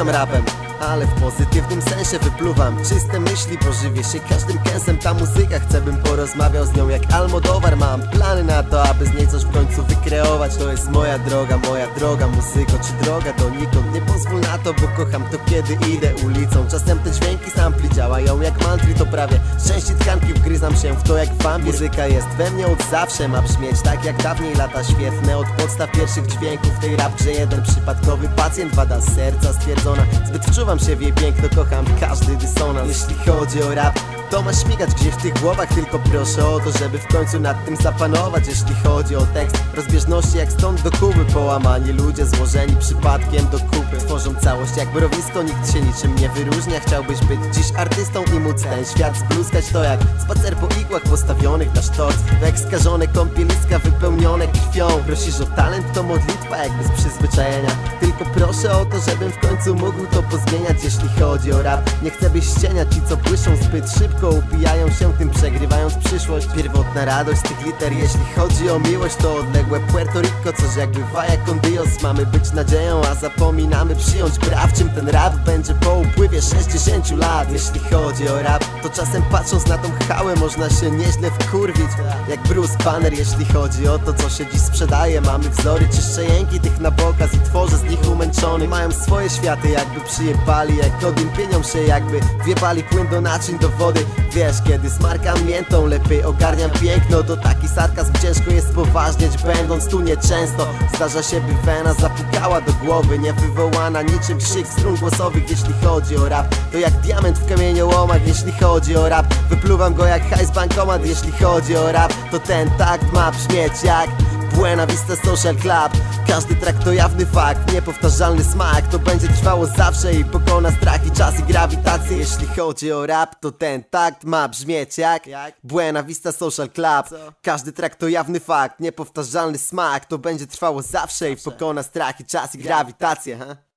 I'm rapping. Ale w pozytywnym sensie wypluwam Czyste myśli, pożywię się każdym kęsem. Ta muzyka, chcę bym porozmawiał z nią jak Almodowar Mam plany na to, aby z niej coś w końcu wykreować. To jest moja droga, moja droga Muzyko czy droga donikąd Nie pozwól na to, bo kocham to kiedy idę ulicą. Czasem te dźwięki sampli działają jak mantry To prawie części tkanki wgryzam się w to jak wampir Muzyka jest we mnie od zawsze Ma brzmieć tak jak dawniej lata świetne. Od podstaw pierwszych dźwięków tej rap, jeden przypadkowy pacjent Wada serca stwierdzona. Zbyt wczuwam się w jej piękno, kocham każdy dysonans. Jeśli chodzi o rap to ma śmigać gdzieś w tych głowach Tylko proszę o to, żeby w końcu nad tym zapanować. Jeśli chodzi o tekst Rozbieżności jak stąd do Kuby Połamani ludzie złożeni przypadkiem do kupy. Tworzą całość jak browisko Nikt się niczym nie wyróżnia. Chciałbyś być dziś artystą i móc ten świat zbluskać To jak spacer po igłach postawionych na sztorc. To jak skażone kąpieliska wypełnione krwią. Prosisz o talent to modlitwa jakby z przyzwyczajenia. Tylko proszę o to, żebym w końcu mógł to pozmieniać Jeśli chodzi o rap. Nie chcę byś ścieniać ci co błyszą zbyt szybko upijają się tym przegrywając przyszłość. Pierwotna radość tych liter, jeśli chodzi o miłość To odległe Puerto Rico, coś jakby Vaya con Dios. Mamy być nadzieją, a zapominamy przyjąć praw. Czym ten rap będzie po upływie 60 lat? Jeśli chodzi o rap, to czasem patrząc na tą chałę Można się nieźle wkurwić Jak Bruce Banner, jeśli chodzi o to, co się dziś sprzedaje. Mamy wzory, czyszcze jęki tych na pokaz i tworzę z nich umęczony. Mają swoje światy, jakby przyjebali Jak ogień pienią się, jakby wjebali płyn do naczyń, do wody. Wiesz, kiedy smarkam miętą, lepiej ogarniam piękno To taki sarkazm ciężko jest poważnieć, będąc tu nieczęsto. Zdarza się, by wena zapukała do głowy Nie wywołana niczym krzyk strun głosowych. Jeśli chodzi o rap, to jak diament w kamieniołomach. Jeśli chodzi o rap, wypluwam go jak hajs bankomat Jeśli chodzi o rap, to ten takt ma brzmieć jak Buena Vista Social Club Każdy track to jawny fakt, niepowtarzalny smak To będzie trwało zawsze i pokona strach i czas i grawitację Jeśli chodzi o rap, to ten takt ma brzmieć jak? Buena Vista Social Club? Każdy track to jawny fakt, niepowtarzalny smak To będzie trwało zawsze, zawsze. i pokona strach i czas i grawitację ha?